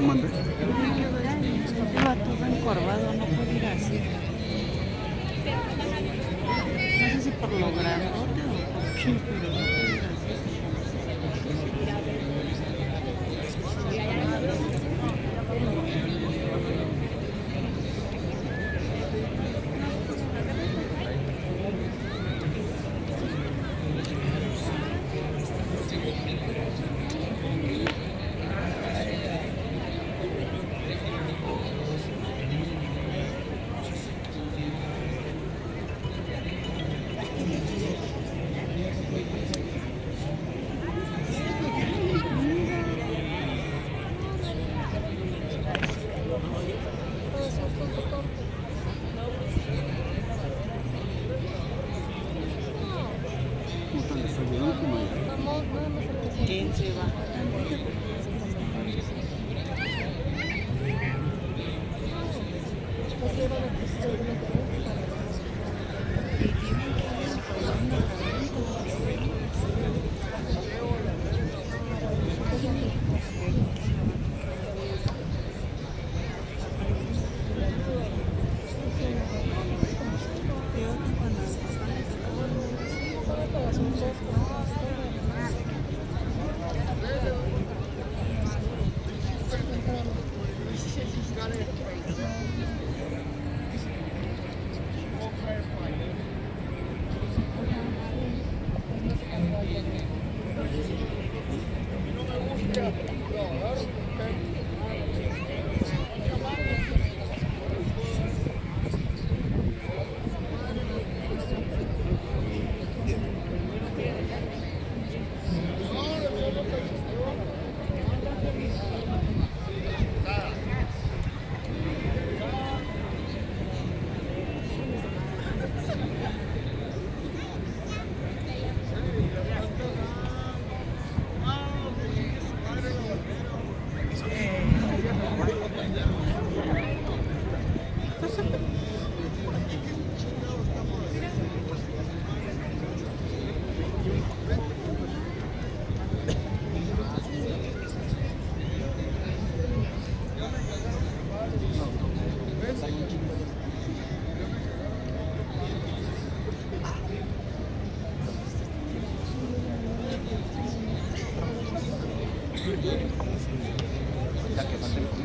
Mande. Me quedó corvado, no puedo ir así. Allá. ¿Quién se va? running a train. さい。Ya que pasemos.